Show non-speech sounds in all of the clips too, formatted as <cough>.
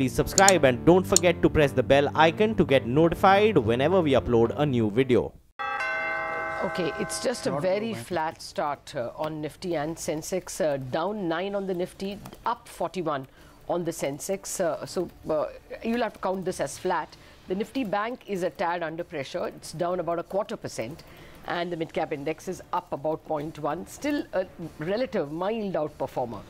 please subscribe and don't forget to press the bell icon to get notified whenever we upload a new video. Okay, it's just a very flat start uh, on Nifty and Sensex. Uh, down 9 on the Nifty, up 41 on the Sensex. Uh, so uh, you'll have to count this as flat. The Nifty Bank is a tad under pressure. It's down about a quarter percent. And the mid-cap index is up about 0.1. Still a relative mild outperformer.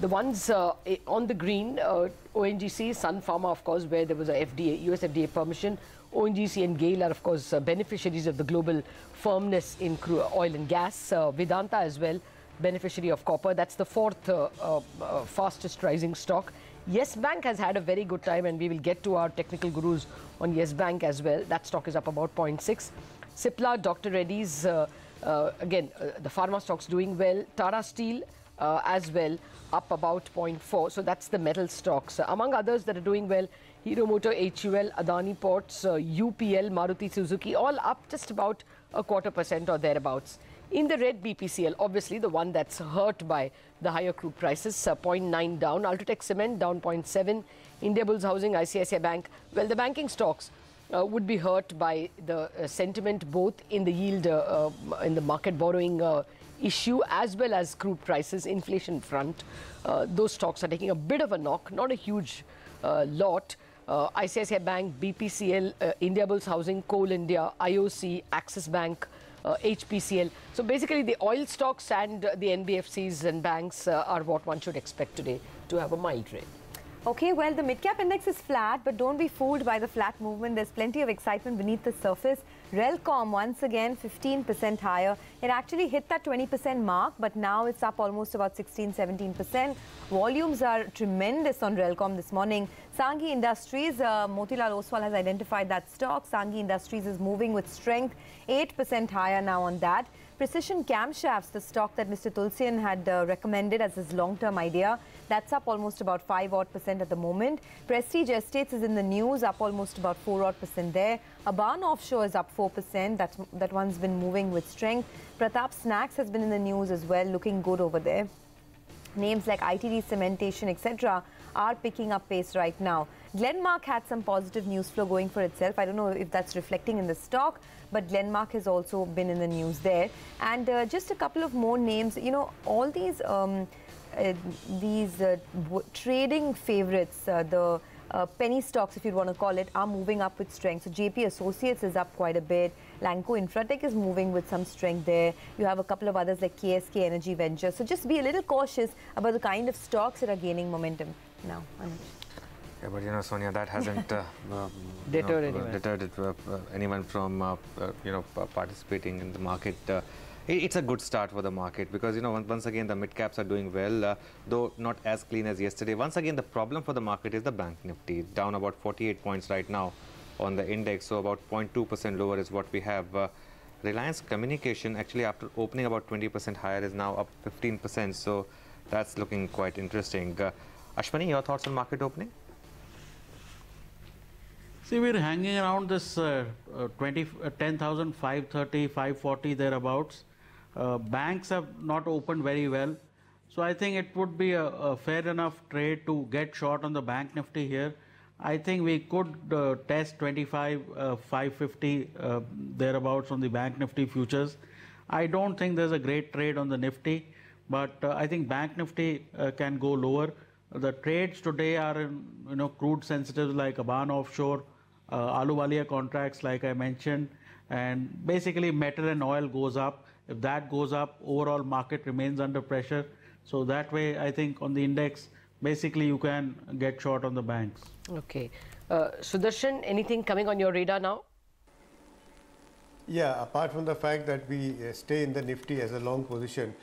The ones uh, on the green, uh, ONGC, Sun Pharma, of course, where there was a FDA, US FDA permission. ONGC and GAIL are, of course, uh, beneficiaries of the global firmness in oil and gas. Uh, Vedanta as well, beneficiary of copper. That's the fourth uh, uh, fastest rising stock. Yes Bank has had a very good time, and we will get to our technical gurus on Yes Bank as well. That stock is up about 0.6. Cipla, Dr. Reddy's, again, the pharma stocks doing well. Tata Steel uh, as well, up about 0.4. So that's the metal stocks. Uh, among others that are doing well, Hero Motor, HUL, Adani Ports, uh, UPL, Maruti Suzuki, all up just about a quarter percent or thereabouts. In the red BPCL, obviously the one that's hurt by the higher crude prices, uh, 0.9 down. Ultratech Cement down 0.7. Indiabulls Housing, ICICI Bank. Well, the banking stocks uh, would be hurt by the uh, sentiment both in the yield, uh, uh, in the market borrowing uh, issue as well as crude prices, inflation front. Uh, those stocks are taking a bit of a knock, not a huge uh, lot. Uh, ICICI Bank, BPCL, uh, Indiabulls Housing, Coal India, IOC, Axis Bank, uh, HPCL. So basically, the oil stocks and uh, the NBFCs and banks uh, are what one should expect today to have a mild trade. Okay, well, the mid-cap index is flat, but don't be fooled by the flat movement. There's plenty of excitement beneath the surface. Relcom, once again, 15% higher. It actually hit that 20% mark, but now it's up almost about 16, 17%. Volumes are tremendous on Relcom this morning. Sanghi Industries, uh, Motilal Oswal has identified that stock. Sanghi Industries is moving with strength, 8% higher now on that. Precision camshafts, the stock that Mr. Tulsian had uh, recommended as his long-term idea, that's up almost about 5 odd percent at the moment. Prestige Estates is in the news, up almost about 4 odd percent there. Aban Offshore is up 4 percent. That that one's been moving with strength. Pratap Snacks has been in the news as well, looking good over there. Names like ITD Cementation, etc., are picking up pace right now. Glenmark had some positive news flow going for itself. I don't know if that's reflecting in the stock, but Glenmark has also been in the news there. And uh, just a couple of more names. You know, all these um, these uh, w- trading favorites, uh, the uh, penny stocks, if you want to call it, are moving up with strength. So JP Associates is up quite a bit. Lanco Infratech is moving with some strength there. You have a couple of others like KSK Energy Ventures. So just be a little cautious about the kind of stocks that are gaining momentum now. Yeah, but you know, Sonia, that hasn't uh, <laughs> um, Deterred know, anyone. deterred it, uh, uh, anyone from uh, uh, you know pa- participating in the market. It- it's a good start for the market because you know once, again the mid caps are doing well, uh, though not as clean as yesterday. Once again, the problem for the market is the bank nifty down about 48 points right now on the index, so about 0.2 percent lower is what we have. Uh, Reliance Communication actually after opening about 20 percent higher is now up 15 percent, so that's looking quite interesting. Uh, Ashwani, your thoughts on market opening? See, we're hanging around this uh, uh, 20, uh, 10,530, 540 thereabouts. Uh, banks have not opened very well. So I think it would be a, a fair enough trade to get short on the bank nifty here. I think we could uh, test 25, uh, 550 uh, thereabouts on the bank nifty futures. I don't think there's a great trade on the nifty, but uh, I think bank nifty uh, can go lower. The trades today are in you know crude sensitives like Aban offshore, uh, Ahluwalia contracts like I mentioned, and basically metal and oil goes up. If that goes up, overall market remains under pressure. So that way, I think on the index, basically you can get short on the banks. Okay. Uh, Sudarshan, anything coming on your radar now? Yeah, apart from the fact that we uh, stay in the Nifty as a long position,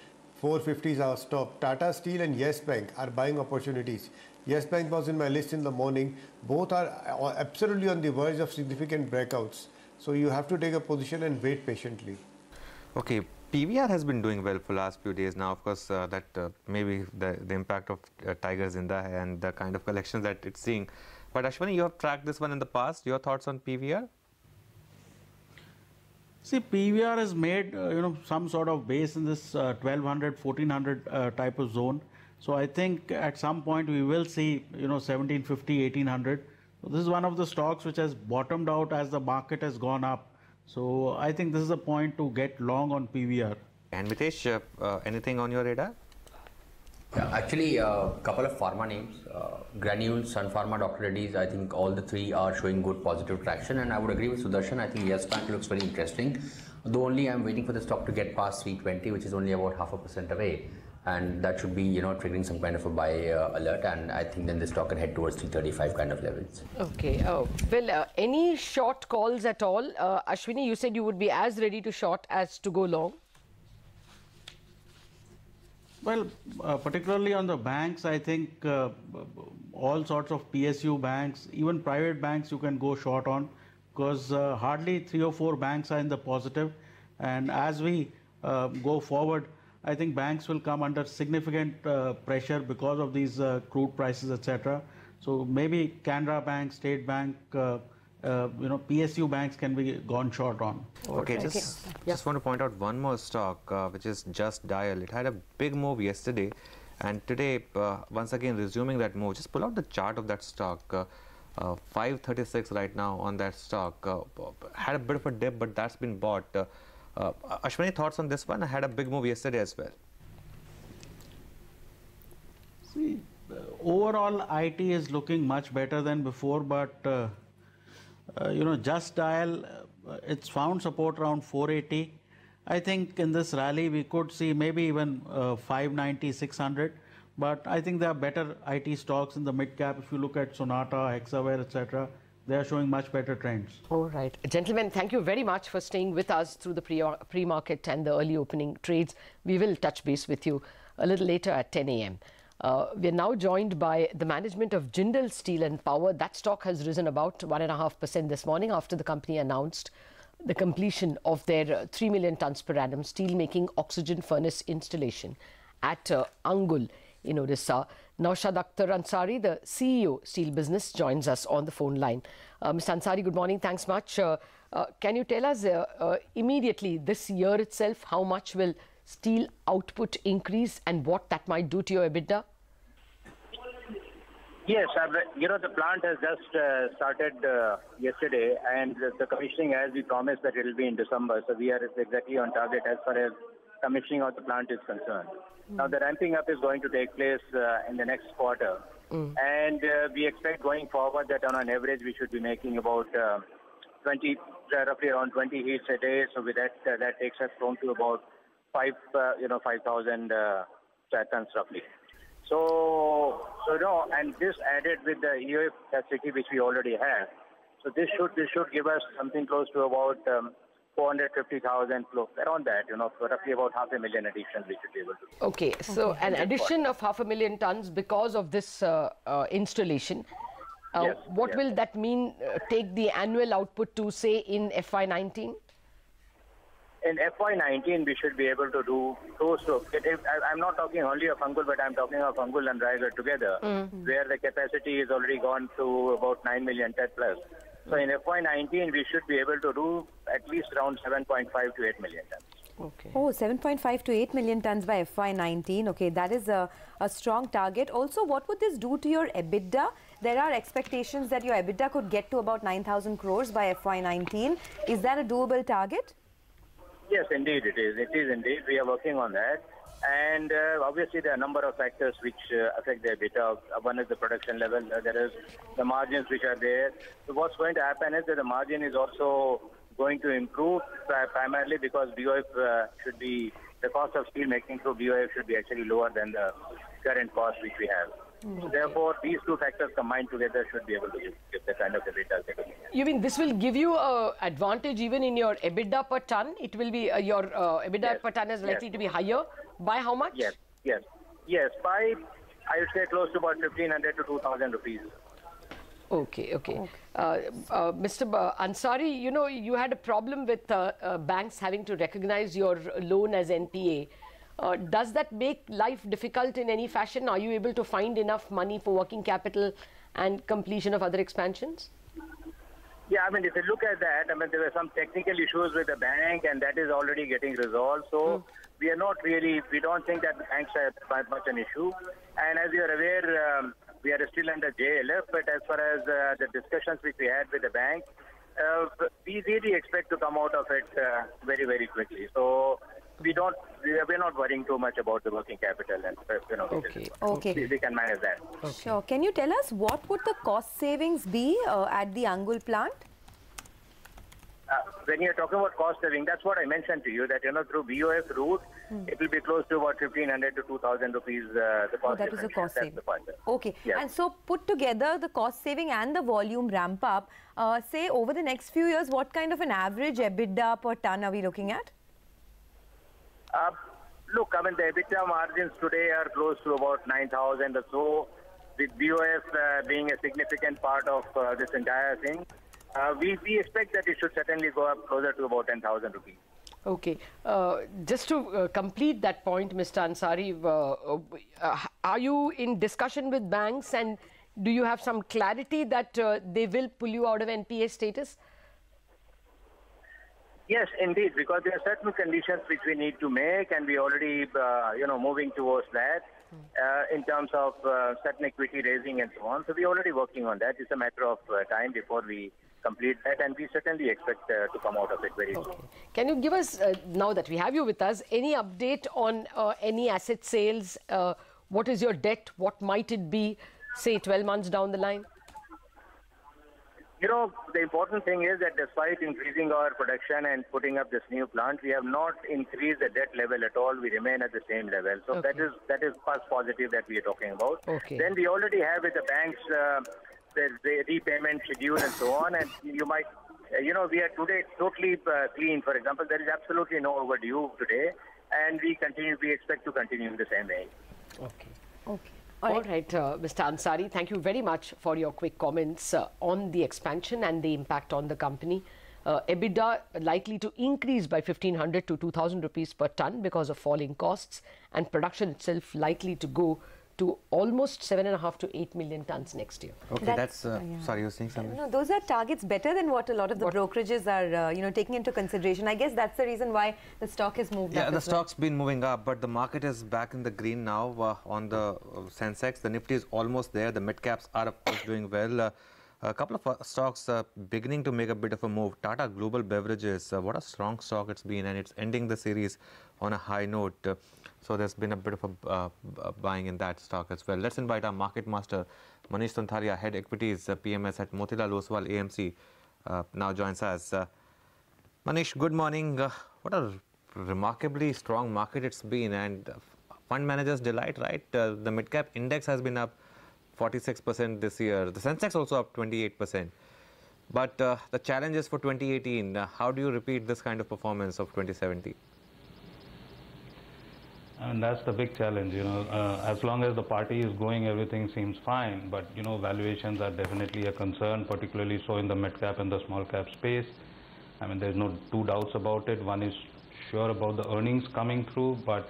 450 is our stop. Tata Steel and Yes Bank are buying opportunities. Yes Bank was in my list in the morning. Both are uh, absolutely on the verge of significant breakouts. So you have to take a position and wait patiently. Okay, PVR has been doing well for last few days now. Of course, uh, that uh, maybe the, the impact of uh, Tiger Zinda and the kind of collections that it's seeing. But Ashwani, you have tracked this one in the past. Your thoughts on PVR? See, PVR has made uh, you know some sort of base in this uh, 1200, 1400 uh, type of zone. So I think at some point we will see, you know, 1750, 1800. So this is one of the stocks which has bottomed out as the market has gone up. So I think this is a point to get long on PVR. And Mitesh, uh, uh, anything on your radar? Yeah, actually, a uh, couple of pharma names, uh, Granules, Sun Pharma, Dr. Reddy's, I think all the three are showing good positive traction. And I would agree with Sudarshan, I think Yes Bank looks very interesting. Though only I'm waiting for the stock to get past 320, which is only about half a percent away. And that should be, you know, triggering some kind of a buy uh, alert. And I think then the stock can head towards 335 kind of levels. Okay. Oh, well, uh, any short calls at all? Uh, Ashwani, you said you would be as ready to short as to go long. Well, uh, particularly on the banks, I think uh, all sorts of PSU banks, even private banks, you can go short on because uh, hardly three or four banks are in the positive. And as we uh, go forward, I think banks will come under significant uh, pressure because of these uh, crude prices, etc. So maybe Canara Bank, State Bank, uh, you know, PSU banks can be gone short on. Okay, just, okay. just want to point out one more stock, uh, which is Just Dial. It had a big move yesterday, and today, uh, once again, resuming that move. Just pull out the chart of that stock. Uh, uh, 536 right now on that stock. Uh, had a bit of a dip, but that's been bought. Ashwani, thoughts on this one? I had a big move yesterday as well. See, overall, IT is looking much better than before, but uh, you know, just dial, uh, it's found support around 480. I think in this rally we could see maybe even uh, 590, 600. But I think there are better IT stocks in the mid cap. If you look at Sonata, Hexaware, etc., they are showing much better trends. All right. Gentlemen, thank you very much for staying with us through the pre-market and the early opening trades. We will touch base with you a little later at 10 a.m. Uh, we are now joined by the management of Jindal Steel and Power. That stock has risen about 1.5% this morning after the company announced the completion of their uh, 3 million tons per annum steel making oxygen furnace installation at uh, Angul in Odisha. Naushad Akhtar Ansari, the CEO, Steel Business, joins us on the phone line. Uh, Mr. Ansari, good morning. Thanks much. Uh, uh, can you tell us uh, immediately this year itself how much will steel output increase and what that might do to your EBITDA? Yes, you know, the plant has just uh, started uh, yesterday and the commissioning as we promised that it will be in December. So we are exactly on target as far as commissioning of the plant is concerned. Mm. Now the ramping up is going to take place uh, in the next quarter. Mm. And uh, we expect going forward that on an average we should be making about uh, 20, roughly around 20 heats a day. So with that, uh, that takes us down to about five, you know, 5,000 tons roughly. So, so no, and this added with the EOF facility which we already have. So this should this should give us something close to about um, 450,000 around that, you know, roughly about half a million additions we should be able to. Okay, so okay. an addition of half a million tons because of this uh, uh, installation. Uh, yes, what yes. will that mean? Uh, take the annual output to say in FY19? in FY19, we should be able to do close to. If, I'm not talking only of Angul, but I'm talking of Angul and Raigarh together, mm-hmm. where the capacity is already gone to about 9 million ton plus. So in FY19, we should be able to do at least around 7.5 to 8 million tons. Okay. Oh, 7.5 to 8 million tons by FY19. Okay, that is a, a strong target. Also, what would this do to your EBITDA? There are expectations that your EBITDA could get to about 9,000 crores by FY19. Is that a doable target? Yes, indeed it is. It is indeed. We are working on that. And uh, obviously, there are a number of factors which uh, affect the EBITDA. One is the production level. Uh, there is the margins which are there. So what's going to happen is that the margin is also going to improve primarily because BOF uh, should be the cost of steel making through BOF should be actually lower than the current cost which we have. So therefore, these two factors combined together should be able to give, give the kind of EBITDA that You mean this will give you a advantage even in your EBITDA per ton? It will be uh, your uh, EBITDA yes. per ton is likely yes. to be higher by how much? Yes, yes, yes. By I would say close to about 1500 to 2000 rupees. Okay, okay. okay. Uh, uh, Mr. Ansari, you know, you had a problem with uh, uh, banks having to recognize your loan as NPA. Uh, does that make life difficult in any fashion? Are you able to find enough money for working capital and completion of other expansions? Yeah, I mean, if you look at that, I mean, there were some technical issues with the bank, and that is already getting resolved. So, mm. we are not really, we don't think that banks are that much an issue. And as you are aware, um, we are still under JLF, but as far as uh, the discussions which we had with the bank, uh, we really expect to come out of it uh, very, very quickly. So we don't, we're not worrying too much about the working capital and, uh, you know, Okay. Okay. we, we can manage that. Sure. Can you tell us what would the cost savings be uh, at the Angul plant? Uh, when you're talking about cost saving, that's what I mentioned to you, that, you know, through BOF route, it will be close to about 1500 to 2000 rupees, uh, the Oh, cost that was a cost saving. the. Okay. Yes. And so put together the cost saving and the volume ramp up, uh, say over the next few years, what kind of an average EBITDA per ton are we looking at? Uh, Look, I mean, the EBITDA margins today are close to about 9,000 or so, with BOS uh, being a significant part of uh, this entire thing. Uh, we, we expect that it should certainly go up closer to about 10,000 rupees. Okay. Uh, just to uh, complete that point, Mr. Ansari, uh, uh, are you in discussion with banks and do you have some clarity that uh, they will pull you out of NPA status? Yes, indeed, because there are certain conditions which we need to make, and we are already, uh, you know, moving towards that uh, in terms of uh, certain equity raising and so on. So we're already working on that. It's a matter of uh, time before we complete that, and we certainly expect uh, to come out of it very soon. Can you give us, uh, now that we have you with us, any update on any asset sales? What is your debt? What might it be, say, 12 months down the line? You know, the important thing is that despite increasing our production and putting up this new plant, we have not increased the debt level at all. We remain at the same level. So that is that is first positive that we are talking about. Okay. Then we already have with the banks uh, the, the repayment schedule and so on. And you might, uh, you know, we are today totally uh, clean. For example, there is absolutely no overdue today, and we continue. We expect to continue in the same way. Okay. Okay. All right, uh, Mr. Ansari, thank you very much for your quick comments uh, on the expansion and the impact on the company. Uh, EBITDA likely to increase by 1500 to 2000 rupees per ton because of falling costs, and production itself likely to go to almost seven and a half to eight million tons next year. Okay, That's- that's, uh, yeah. sorry, you were saying something? No, those are targets better than what a lot of the brokerages are, uh, you know, taking into consideration. I guess that's the reason why the stock has moved Yeah, up. the as well. stock's been moving up, but the market is back in the green now uh, on the uh, Sensex. The Nifty is almost there. The mid caps are, of course, doing well. Uh, a couple of uh, stocks uh, beginning to make a bit of a move. Tata Global Beverages, uh, what a strong stock it's been, and it's ending the series on a high note. So there's been a bit of a uh, uh, buying in that stock as well. Let's invite our market master, Manish Sonthalia, head equities uh, PMS at Motilal Oswal AMC, uh, now joins us. Uh, Manish, good morning. Uh, what a remarkably strong market it's been, and fund managers delight, right? The mid cap index has been up 46% this year. The Sensex also up 28%. But the challenge is for 2018. Uh, how do you repeat this kind of performance of 2017? And that's the big challenge, you know. Uh, as long as the party is going, everything seems fine. But you know, valuations are definitely a concern, particularly so in the mid cap and the small cap space. I mean, there's no two doubts about it. One is sure about the earnings coming through, but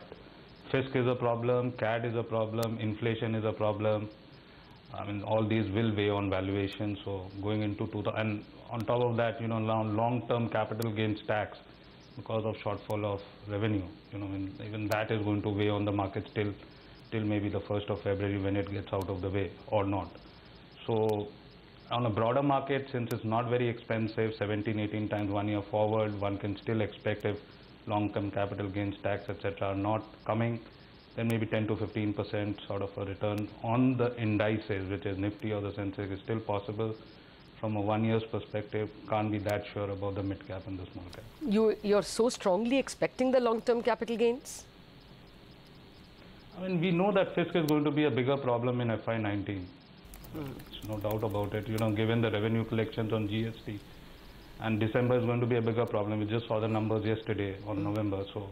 fisc is a problem, CAD is a problem, inflation is a problem. I mean, all these will weigh on valuation. So going into two, and on top of that, you know, long-term capital gains tax because of shortfall of revenue. You know, and even that is going to weigh on the market till, till maybe the first of February when it gets out of the way or not. So on a broader market, since it's not very expensive, 17, 18 times one year forward, one can still expect if long-term capital gains tax, etc., are not coming, then maybe 10 to 15 percent sort of a return on the indices, which is Nifty or the Sensex, is still possible. From a one year's perspective, can't be that sure about the mid cap and the small cap. You, you're so strongly expecting the long-term capital gains? I mean, we know that fisc is going to be a bigger problem in FY19. There's no doubt about it. You know, given the revenue collections on GST, and December is going to be a bigger problem. We just saw the numbers yesterday on November, so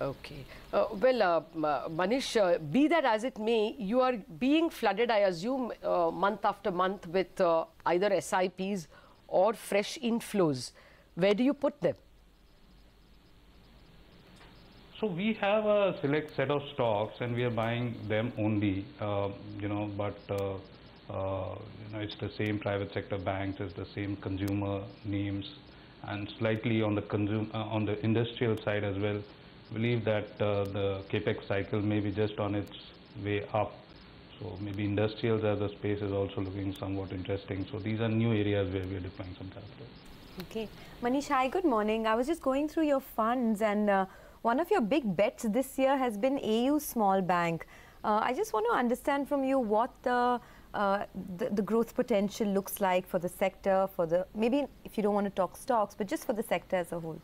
Okay. Uh, well, uh, uh, Manish, uh, be that as it may, you are being flooded, I assume, uh, month after month with uh, either SIPs or fresh inflows. Where do you put them? So we have a select set of stocks and we are buying them only, you know, but you know, it's the same private sector banks, it's the same consumer names and slightly on the consum on the industrial side as well. Believe that uh, the capex cycle may be just on its way up. So maybe industrials as a space is also looking somewhat interesting. So these are new areas where we are deploying some capital. Okay. Manish, hi, good morning. I was just going through your funds and uh, one of your big bets this year has been AU Small Bank. Uh, I just want to understand from you what the, uh, the, the growth potential looks like for the sector, for the maybe if you don't want to talk stocks, but just for the sector as a whole.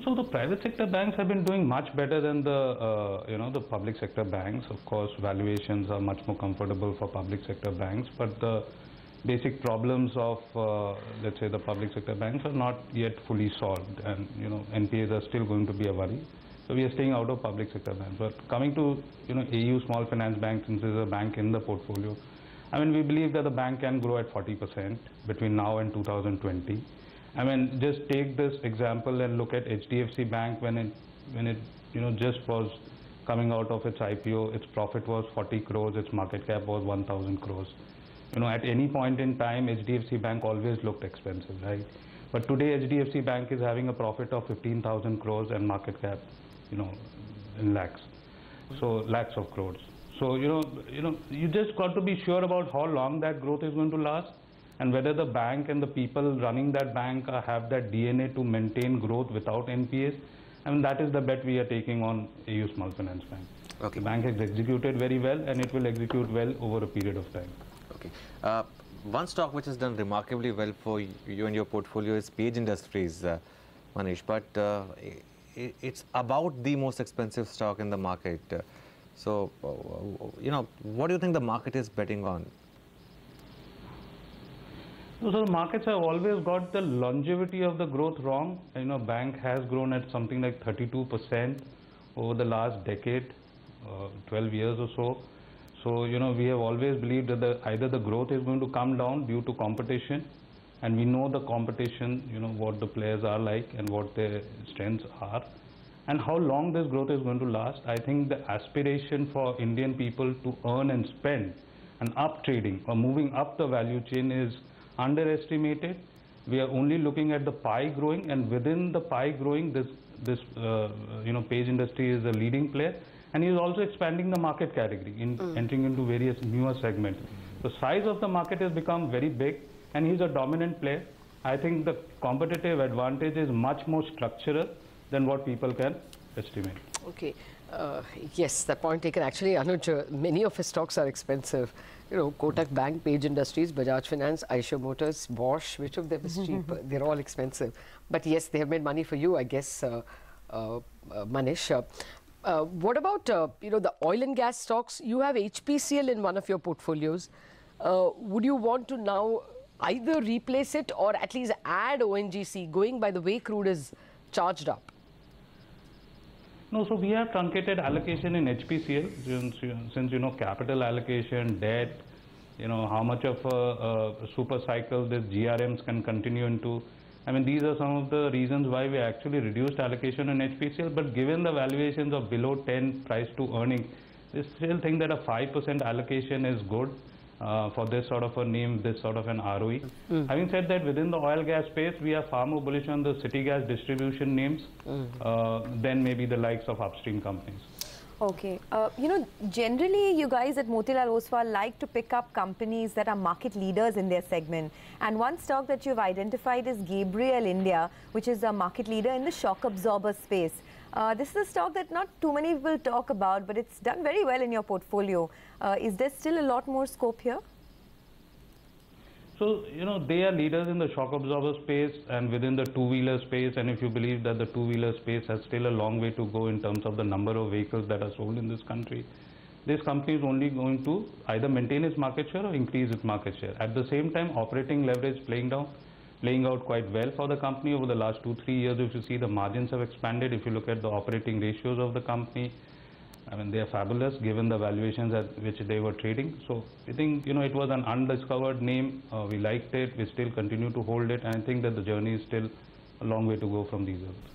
So the private sector banks have been doing much better than the uh, you know the public sector banks. Of course, valuations are much more comfortable for public sector banks, but the basic problems of uh, let's say the public sector banks are not yet fully solved, and you know NPAs are still going to be a worry. So we are staying out of public sector banks. But coming to you know AU Small Finance Bank, since there's a bank in the portfolio, I mean we believe that the bank can grow at 40% between now and 2020. I mean, just take this example and look at HDFC Bank when it, when it, you know, just was coming out of its IPO, its profit was 40 crores, its market cap was 1,000 crores. You know, at any point in time, HDFC Bank always looked expensive, right? But today, HDFC Bank is having a profit of 15,000 crores and market cap, you know, in lakhs. So lakhs of crores. So you know, you know, you just got to be sure about how long that growth is going to last and whether the bank and the people running that bank have that DNA to maintain growth without NPAs. I mean, that is the bet we are taking on AU Small Finance Bank. Okay. The bank has executed very well and it will execute well over a period of time. Okay. Uh, one stock which has done remarkably well for you and your portfolio is Page Industries, uh, Manish, but uh, it, it's about the most expensive stock in the market. Uh, so, uh, you know, what do you think the market is betting on? So the markets have always got the longevity of the growth wrong. You know, bank has grown at something like 32% over the last decade, uh, 12 years or so. So, you know, we have always believed that the, either the growth is going to come down due to competition, and we know the competition, you know, what the players are like and what their strengths are, and how long this growth is going to last. I think the aspiration for Indian people to earn and spend and up trading or moving up the value chain is underestimated. We are only looking at the pie growing, and within the pie growing, this this uh, you know Page Industry is a leading player, and he is also expanding the market category, in entering into various newer segments. The size of the market has become very big, and he's a dominant player. I think the competitive advantage is much more structural than what people can estimate. Okay. Uh, yes, that point taken. Actually, Anuj, uh, many of his stocks are expensive. You know, Kotak Bank, Page Industries, Bajaj Finance, Eicher Motors, Bosch, which of them is cheap? Uh, They're all expensive. But yes, they have made money for you, I guess, uh, uh, uh, Manish. Uh, uh, what about, uh, you know, the oil and gas stocks? You have HPCL in one of your portfolios. Uh, would you want to now either replace it or at least add ONGC, going by the way crude is charged up? No, so we have truncated allocation in HPCL since, you- since you know capital allocation, debt, you know how much of a, a super cycle this GRMs can continue into. I mean these are some of the reasons why we actually reduced allocation in HPCL. But given the valuations of below 10 price to earning, we still think that a 5% allocation is good. Uh, for this sort of a name, this sort of an ROE. Having said that, within the oil gas space, we are far more bullish on the city gas distribution names uh, than maybe the likes of upstream companies. Okay. Uh, you know, generally you guys at Motilal Oswal like to pick up companies that are market leaders in their segment. And one stock that you've identified is Gabriel India, which is a market leader in the shock absorber space. Uh, this is a stock that not too many people talk about, but it's done very well in your portfolio. Uh, is there still a lot more scope here? So, you know, they are leaders in the shock absorber space and within the two-wheeler space. And if you believe that the two-wheeler space has still a long way to go in terms of the number of vehicles that are sold in this country, this company is only going to either maintain its market share or increase its market share. At the same time, operating leverage playing down, playing out quite well for the company over the last two, three years. If you see the margins have expanded, if you look at the operating ratios of the company, I mean, they are fabulous given the valuations at which they were trading. So I think, you know, it was an undiscovered name. Uh, we liked it. We still continue to hold it. And I think that the journey is still a long way to go from these levels.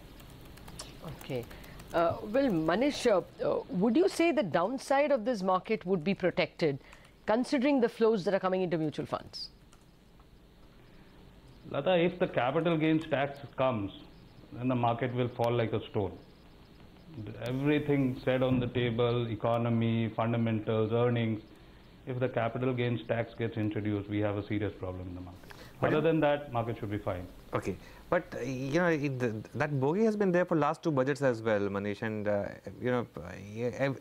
Okay. Uh, well, Manish, uh, uh, would you say the downside of this market would be protected considering the flows that are coming into mutual funds? Latha, if the capital gains tax comes, then the market will fall like a stone. Everything said on the table, economy, fundamentals, earnings, if the capital gains tax gets introduced, we have a serious problem in the market. Other than that, market should be fine. Okay, but uh, you know it, that bogey has been there for last two budgets as well, Manish, and uh, you know,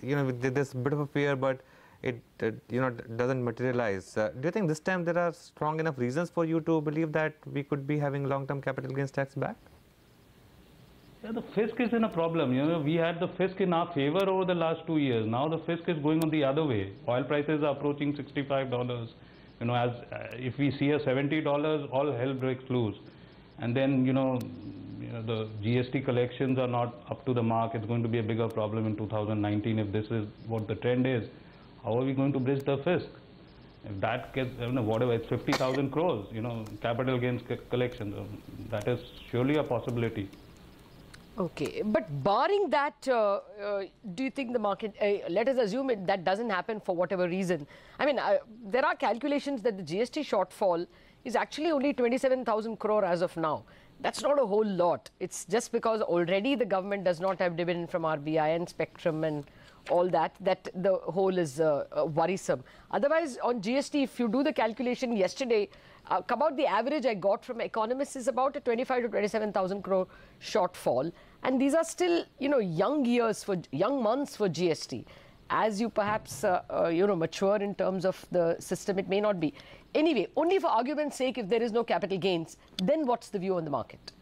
you know, there's a bit of a fear, but it uh, you know doesn't materialize. Uh, do you think this time there are strong enough reasons for you to believe that we could be having long-term capital gains tax back? Yeah, the fisc is in a problem. You know, we had the fisc in our favor over the last two years. Now the fisc is going on the other way. Oil prices are approaching $65. You know, as uh, if we see a $70, all hell breaks loose. And then, you know, you know, the GST collections are not up to the mark. It's going to be a bigger problem in 2019 if this is what the trend is. How are we going to bridge the fisc? If that gets, you know, whatever, it's 50,000 crores, you know, capital gains collection. Um, that is surely a possibility. Okay, but barring that, uh, uh, do you think the market, uh, let us assume it, that doesn't happen for whatever reason. I mean, uh, there are calculations that the GST shortfall is actually only 27,000 crore as of now. That's not a whole lot. It's just because already the government does not have dividend from RBI and Spectrum and all that, that the whole is uh, uh, worrisome. Otherwise, on GST, if you do the calculation yesterday, uh, about the average I got from economists is about a 25 to 27,000 crore shortfall. And these are still, you know, young years for young months for GST. As you perhaps, uh, uh, you know, mature in terms of the system, it may not be. Anyway, only for argument's sake, if there is no capital gains, then what's the view on the market?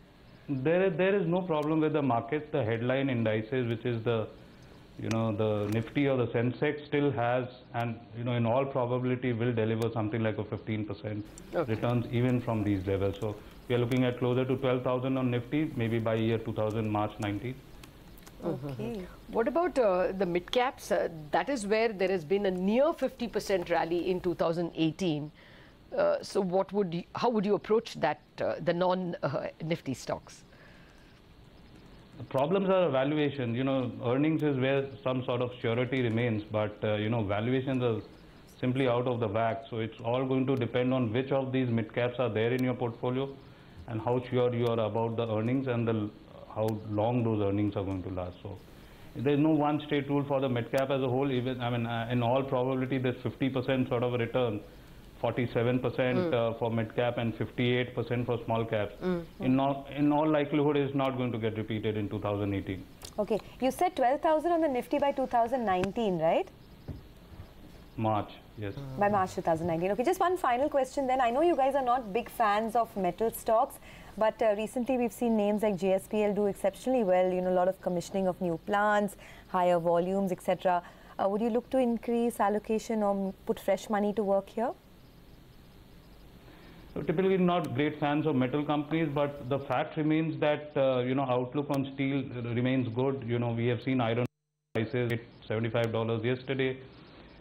There, there is no problem with the market. The headline indices, which is the, you know, the Nifty or the Sensex still has, and you know, in all probability, will deliver something like a 15% Okay. returns even from these levels. So we are looking at closer to 12,000 on Nifty, maybe by year 2000, March 19. Okay. What about uh, the mid caps? Uh, that is where there has been a near 50% rally in 2018. Uh, so, what would you, how would you approach that, uh, the non uh, Nifty stocks? Problems are valuation. You know, earnings is where some sort of surety remains, but uh, you know, valuations are simply out of the whack. So it's all going to depend on which of these mid caps are there in your portfolio, and how sure you are about the earnings and the how long those earnings are going to last. So there's no one straight rule for the mid cap as a whole. Even I mean, uh, in all probability, there's 50% sort of return. 47% uh, for mid cap and 58% for small caps. In, all, in all likelihood, is not going to get repeated in 2018. Okay. You said 12,000 on the Nifty by 2019, right? March, yes. By March 2019. Okay, just one final question then. I know you guys are not big fans of metal stocks, but uh, recently we've seen names like JSPL do exceptionally well. You know, a lot of commissioning of new plants, higher volumes, etc. Uh, would you look to increase allocation or put fresh money to work here? Typically not great fans of metal companies, but the fact remains that, uh, you know, outlook on steel remains good. You know, we have seen iron prices at $75 yesterday.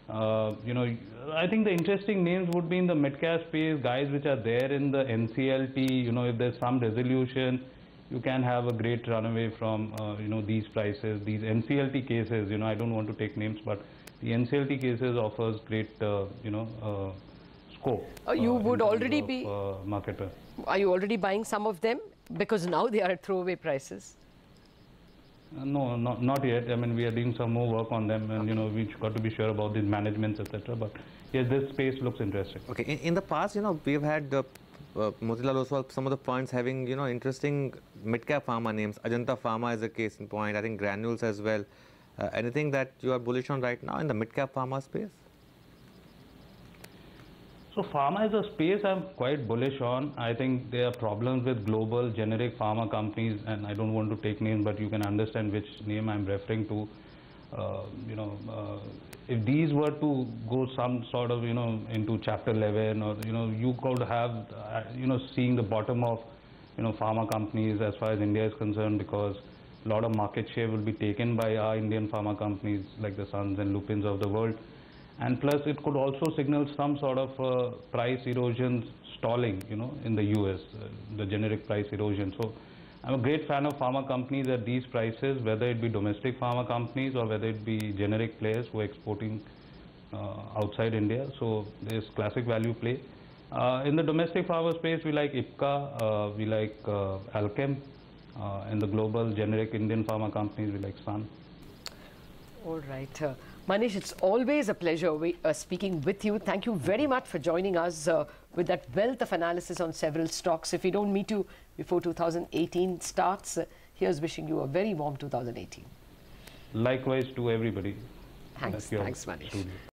Uh, you know, I think the interesting names would be in the mid-cap space, guys which are there in the NCLT. You know, if there's some resolution, you can have a great runaway from, uh, you know, these prices, these NCLT cases. You know, I don't want to take names, but the NCLT cases offers great, uh, you know, uh, scope. Uh, you in would already of, be- uh, market. uh, Are you already buying some of them? Because now they are at throwaway prices. Uh, No, not, not yet. I mean, we are doing some more work on them, and you know, we've got to be sure about these managements, etc. But yes, this space looks interesting. Okay, in, in the past, you know, we've had uh, uh, Motilal Oswal, some of the points having, you know, interesting mid-cap pharma names. Ajanta Pharma is a case in point. I think Granules as well. Uh, anything that you are bullish on right now in the mid-cap pharma space? So pharma is a space I'm quite bullish on. I think there are problems with global generic pharma companies, and I don't want to take names, but you can understand which name I'm referring to. Uh, you know, uh, if these were to go some sort of, you know, into Chapter 11, or you know, you could have, uh, you know, seeing the bottom of, you know, pharma companies as far as India is concerned, because a lot of market share will be taken by our Indian pharma companies like the Suns and Lupins of the world and plus it could also signal some sort of uh, price erosion stalling, you know, in the US, uh, the generic price erosion. So I'm a great fan of pharma companies at these prices, whether it be domestic pharma companies or whether it be generic players who are exporting uh, outside India. So there's classic value play. Uh, in the domestic pharma space, we like IPCA, uh, we like uh, Alkem, in the global generic Indian pharma companies, we like Sun. All right. Manish, it's always a pleasure we, uh, speaking with you. Thank you very much for joining us uh, with that wealth of analysis on several stocks. If we don't meet you before 2018 starts, uh, here's wishing you a very warm 2018. Likewise to everybody. Thanks, thanks, Manish. studio.